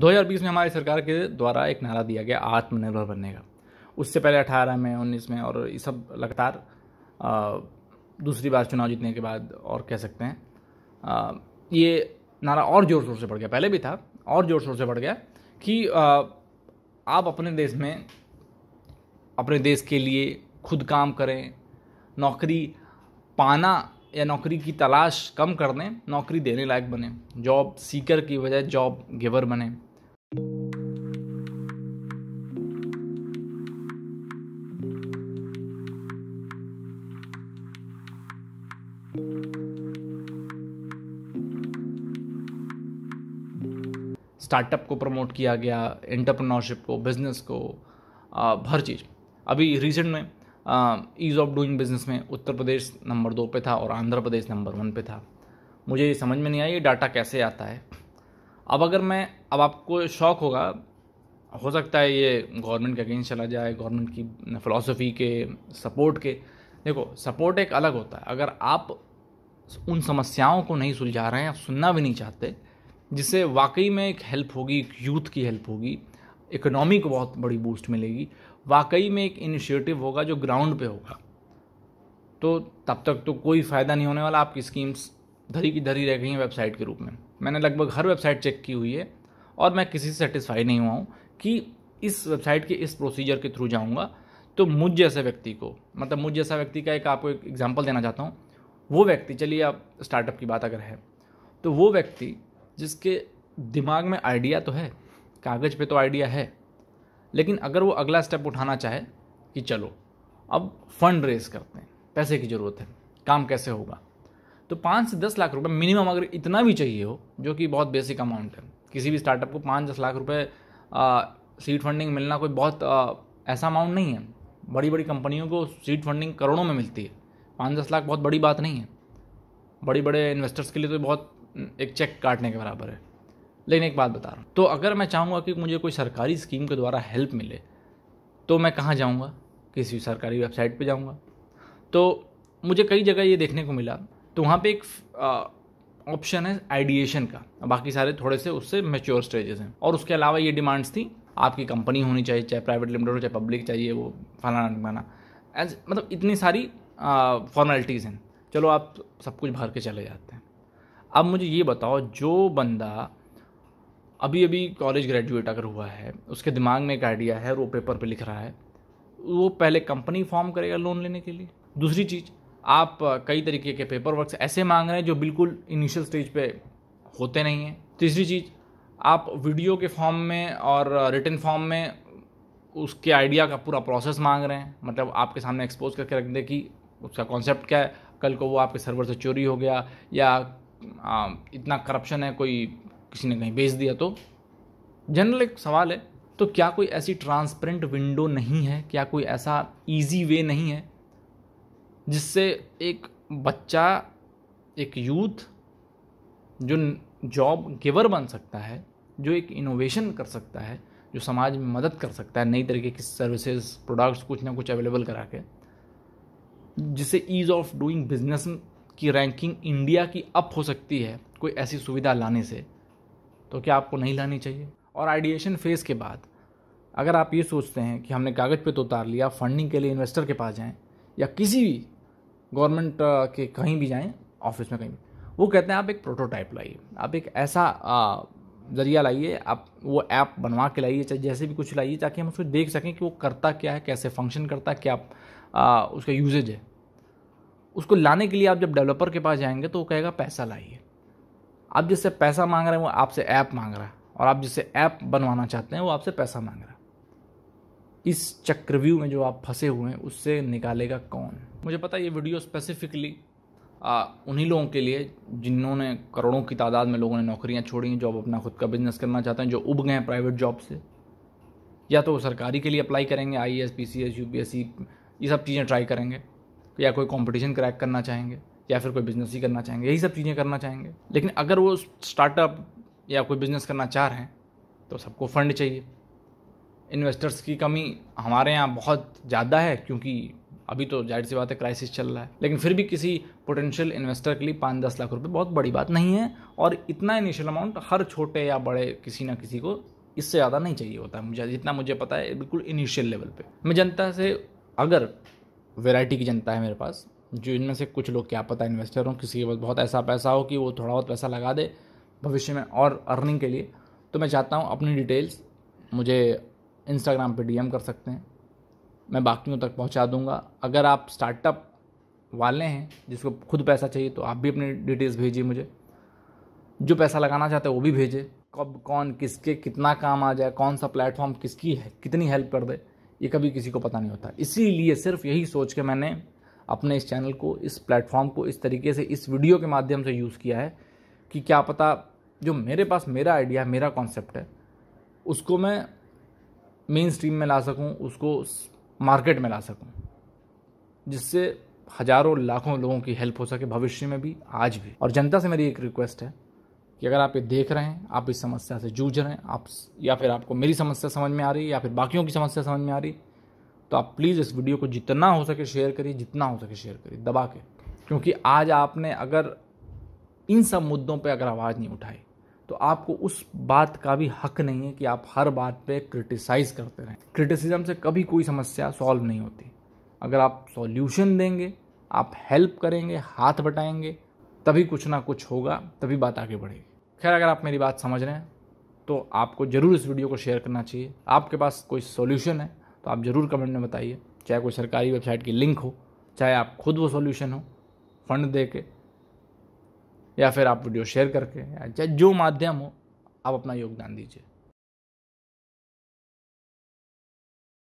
2020 में हमारी सरकार के द्वारा एक नारा दिया गया आत्मनिर्भर बनने का। उससे पहले 18 में 19 में और ये सब लगातार दूसरी बार चुनाव जीतने के बाद और कह सकते हैं। आ, ये नारा और ज़ोर शोर से बढ़ गया। पहले भी था और ज़ोर शोर से बढ़ गया कि आ, आप अपने देश में अपने देश के लिए खुद काम करें नौकरी पाना या नौकरी की तलाश कम कर दें, नौकरी देने लायक बने जॉब सीकर की बजाय जॉब गिवर बने। स्टार्टअप को प्रमोट किया गया एंटरप्रेन्योरशिप को बिज़नेस को हर चीज़। अभी रिसेंट में ईज़ ऑफ़ डूइंग बिज़नेस में उत्तर प्रदेश नंबर दो पे था और आंध्र प्रदेश नंबर वन पे था। मुझे ये समझ में नहीं आया ये डाटा कैसे आता है। अब अगर मैं, अब आपको शौक होगा, हो सकता है ये गवर्नमेंट के अगेंस्ट चला जाए गवर्नमेंट की फ़िलासफ़ी के सपोर्ट के। देखो सपोर्ट एक अलग होता है। अगर आप उन समस्याओं को नहीं सुलझा रहे हैं, आप सुनना भी नहीं चाहते, जिससे वाकई में एक हेल्प होगी, एक यूथ की हेल्प होगी इकोनॉमी को बहुत बड़ी बूस्ट मिलेगी। वाकई में एक इनिशिएटिव होगा जो ग्राउंड पे होगा। तो तब तक तो कोई फ़ायदा नहीं होने वाला। आपकी स्कीम्स धरी की धरी रह गई हैं वेबसाइट के रूप में। मैंने लगभग हर वेबसाइट चेक की हुई है और मैं किसी से सेटिस्फाई नहीं हुआ हूँ कि इस वेबसाइट के इस प्रोसीजर के थ्रू जाऊँगा। तो मुझ जैसे व्यक्ति को मतलब मुझ जैसा व्यक्ति का एक आपको एक एग्ज़ाम्पल देना चाहता हूँ। वो व्यक्ति, चलिए आप स्टार्टअप की बात अगर है तो वो व्यक्ति जिसके दिमाग में आइडिया तो है कागज़ पे तो आइडिया है लेकिन अगर वो अगला स्टेप उठाना चाहे कि चलो अब फंड रेज करते हैं पैसे की ज़रूरत है काम कैसे होगा? तो पाँच से दस लाख रुपए मिनिमम अगर इतना भी चाहिए हो जो कि बहुत बेसिक अमाउंट है किसी भी स्टार्टअप को पाँच दस लाख रुपए सीड फंडिंग मिलना कोई बहुत आ, ऐसा अमाउंट नहीं है। बड़ी बड़ी कंपनियों को सीड फंडिंग करोड़ों में मिलती है। पाँच दस लाख बहुत बड़ी बात नहीं है। बड़ी बड़े इन्वेस्टर्स के लिए तो बहुत एक चेक काटने के बराबर है। लेकिन एक बात बता रहा हूँ। तो अगर मैं चाहूँगा कि मुझे कोई सरकारी स्कीम के द्वारा हेल्प मिले तो मैं कहाँ जाऊँगा? किसी सरकारी वेबसाइट पे जाऊँगा। तो मुझे कई जगह ये देखने को मिला। तो वहाँ पे एक ऑप्शन है आइडिएशन का। बाकी सारे थोड़े से उससे मेच्योर स्टेजेस हैं। और उसके अलावा ये डिमांड्स थी, आपकी कंपनी होनी चाहिए, चाहे प्राइवेट लिमिटेड हो, चाहे पब्लिक चाहिए वो, फलाना टिमाना एज मतलब इतनी सारी फॉर्मेलिटीज़ हैं। चलो आप सब कुछ भर के चले जाते हैं। अब मुझे ये बताओ, जो बंदा अभी अभी कॉलेज ग्रेजुएट अगर हुआ है उसके दिमाग में एक आइडिया है और वो पेपर पे लिख रहा है वो पहले कंपनी फॉर्म करेगा लोन लेने के लिए। दूसरी चीज़ आप कई तरीके के पेपर वर्क ऐसे मांग रहे हैं जो बिल्कुल इनिशियल स्टेज पे होते नहीं हैं। तीसरी चीज़ आप वीडियो के फॉर्म में और रिटर्न फॉर्म में उसके आइडिया का पूरा प्रोसेस मांग रहे हैं। मतलब आपके सामने एक्सपोज करके रख दे कि उसका कॉन्सेप्ट क्या है। कल को वो आपके सर्वर से चोरी हो गया या आ, इतना करप्शन है कोई किसी ने कहीं बेच दिया तो? जनरल एक सवाल है तो क्या कोई ऐसी ट्रांसपेरेंट विंडो नहीं है? क्या कोई ऐसा इजी वे नहीं है जिससे एक बच्चा, एक यूथ जो जॉब गिवर बन सकता है, जो एक इनोवेशन कर सकता है, जो समाज में मदद कर सकता है, नई तरीके की सर्विसेज़ प्रोडक्ट्स कुछ ना कुछ अवेलेबल करा के, जिससे ईज़ ऑफ़ डूइंग बिज़नेस की रैंकिंग इंडिया की अप हो सकती है, कोई ऐसी सुविधा लाने से। तो क्या आपको नहीं लानी चाहिए? और आइडिएशन फ़ेज़ के बाद अगर आप ये सोचते हैं कि हमने कागज़ पे तो उतार लिया फंडिंग के लिए इन्वेस्टर के पास जाएँ या किसी भी गवर्नमेंट के कहीं भी जाएँ ऑफ़िस में कहीं भी वो कहते हैं आप एक प्रोटोटाइप लाइए। आप एक ऐसा ज़रिया लाइए आप वो ऐप बनवा के लाइए चाहे जैसे भी कुछ लाइए ताकि हम उसको देख सकें कि वो करता क्या है कैसे फ़ंक्शन करता है क्या आ, उसका यूजेज है। उसको लाने के लिए आप जब डेवलपर के पास जाएँगे तो वो कहेगा पैसा लाइए। आप जिससे पैसा मांग रहे हैं, वो आपसे ऐप मांग रहा है। और आप जिससे ऐप बनवाना चाहते हैं, वो आपसे पैसा मांग रहा है। इस चक्रव्यूह में जो आप फंसे हुए हैं, उससे निकालेगा कौन? मुझे पता है ये वीडियो स्पेसिफिकली उन्हीं लोगों के लिए जिन्होंने करोड़ों की तादाद में लोगों ने नौकरियाँ छोड़ी हैं जॉब अपना खुद का बिज़नेस करना चाहते हैं, जो उब गए हैं प्राइवेट जॉब से। या तो वो सरकारी के लिए अप्लाई करेंगे I S P C S U P S C ये सब चीज़ें ट्राई करेंगे, या कोई कंपटीशन क्रैक करना चाहेंगे। या फिर कोई बिज़नेस ही करना चाहेंगे, यही सब चीज़ें करना चाहेंगे। लेकिन अगर वो स्टार्टअप या कोई बिज़नेस करना चाह रहे हैं तो सबको फंड चाहिए। इन्वेस्टर्स की कमी हमारे यहाँ बहुत ज़्यादा है, क्योंकि अभी तो ज़ाहिर सी बात है क्राइसिस चल रहा है। लेकिन फिर भी किसी पोटेंशियल इन्वेस्टर के लिए पाँच दस लाख रुपए बहुत बड़ी बात नहीं है, और इतना इनिशियल अमाउंट हर छोटे या बड़े किसी ना किसी को इससे ज़्यादा नहीं चाहिए होता है। मुझे, जितना मुझे पता है, बिल्कुल इनिशियल लेवल पे। मैं जनता से, अगर वेराइटी की जनता है मेरे पास जो इनमें से कुछ लोग, क्या पता इन्वेस्टर हों, किसी के पास बहुत ऐसा पैसा हो कि वो थोड़ा बहुत पैसा लगा दे भविष्य में और अर्निंग के लिए। तो मैं चाहता हूँ अपनी डिटेल्स मुझे इंस्टाग्राम पे डीएम कर सकते हैं। मैं बाकियों तक पहुँचा दूँगा। अगर आप स्टार्टअप वाले हैं, जिसको खुद पैसा चाहिए तो आप भी अपनी डिटेल्स भेजिए मुझे। जो पैसा लगाना चाहते हैं, वो भी भेजे। कब, कौन, किसके, कितना काम आ जाए, कौन सा प्लेटफॉर्म किसकी है, कितनी हेल्प कर दे, ये कभी किसी को पता नहीं होता। इसीलिए सिर्फ़ यही सोच के मैंने अपने इस चैनल को, इस प्लेटफॉर्म को इस तरीके से, इस वीडियो के माध्यम से यूज़ किया है कि क्या पता जो मेरे पास मेरा आइडिया मेरा कॉन्सेप्ट है, उसको मैं मेन स्ट्रीम में ला सकूँ, उसको मार्केट में ला सकूँ, जिससे हज़ारों, लाखों लोगों की हेल्प हो सके भविष्य में भी, आज भी। और जनता से मेरी एक रिक्वेस्ट है कि अगर आप ये देख रहे हैं, आप इस समस्या से जूझ रहे हैं, आप या फिर आपको मेरी समस्या समझ में आ रही है, या फिर बाकियों की समस्या समझ में आ रही तो आप प्लीज़ इस वीडियो को जितना हो सके शेयर करिए, जितना हो सके शेयर करिए, दबा के। क्योंकि आज आपने अगर इन सब मुद्दों पे अगर आवाज़ नहीं उठाई तो आपको उस बात का भी हक नहीं है कि आप हर बात पे क्रिटिसाइज करते रहें। क्रिटिसिज्म से कभी कोई समस्या सॉल्व नहीं होती। अगर आप सॉल्यूशन देंगे, आप हेल्प करेंगे, हाथ बटाएँगे, तभी कुछ ना कुछ होगा, तभी बात आगे बढ़ेगी। खैर, अगर आप मेरी बात समझ रहे हैं तो आपको ज़रूर इस वीडियो को शेयर करना चाहिए। आपके पास कोई सॉल्यूशन है तो आप ज़रूर कमेंट में बताइए, चाहे कोई सरकारी वेबसाइट की लिंक हो, चाहे आप खुद वो सॉल्यूशन हो, फंड दे के या फिर आप वीडियो शेयर करके, या जो माध्यम हो, आप अपना योगदान दीजिए।